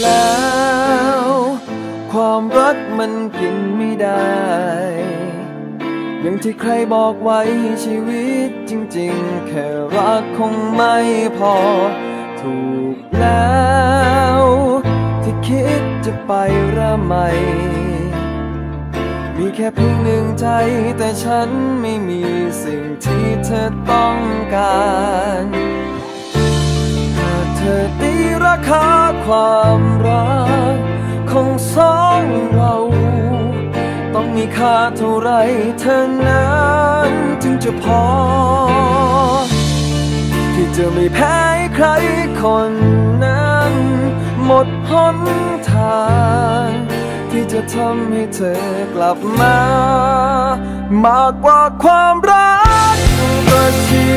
แล้ว ความรักมันกินไม่ได้ อย่างที่ใครบอกไว้ชีวิตจริงๆ แค่รักคงไม่พอ ถูกแล้ว ที่คิดจะไประใหม่มีแค่เพียงหนึ่งใจแต่ฉันไม่มีสิ่งที่เธอต้องการ ธอตีราคาความรักของสองเรา ต้องมีค่าเท่าไรเธอนั้นถึงจะพอ ที่จะไม่แพ้ใครคนนั้น หมดหนทาง ที่จะทำให้เธอกลับมา มากกว่าความรักก็ชี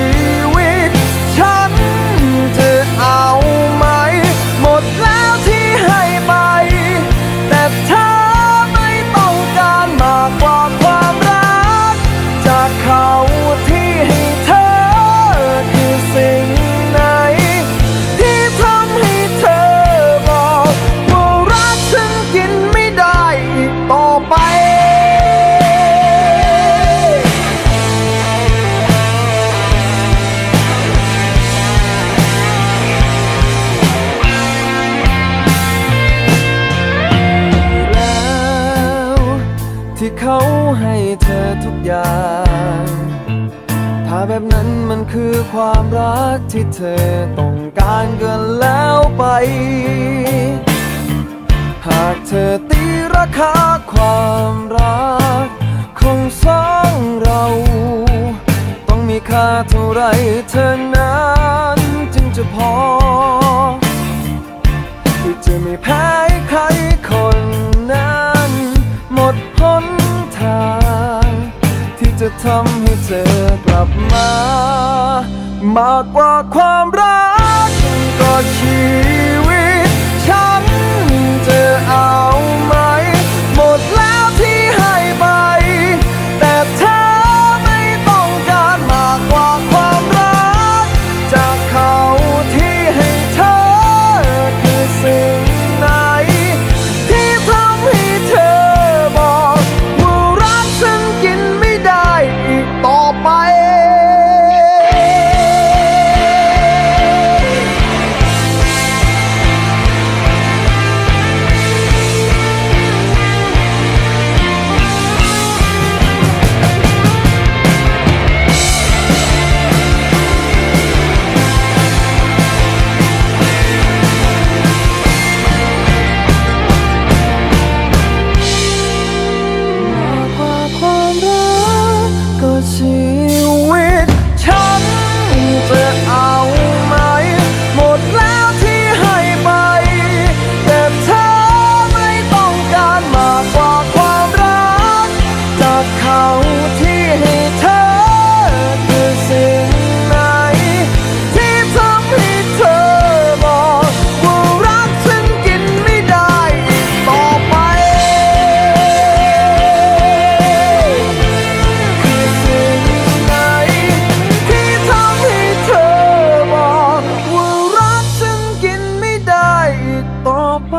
เขาให้เธอทุกอย่าง ถ้าแบบนั้นมันคือความรักที่เธอต้องการเกินแล้วไป หากเธอตีราคาความรักของสองเรา ต้องมีค่าเท่าไรเธอนั้นจึงจะพอที่จะไม่แพ้ใครคนนั้น หมดหน จะทำให้เธอกลับมา มากกว่าความรักก็ชีวิ ที่ให้เธอคือสิ่งไหนที่ทำให้เธอบอกว่ารักฉันกินไม่ได้อีกต่อไป คือสิ่งไหนที่ทำให้เธอบอกว่ารักฉันกินไม่ได้อีกต่อไป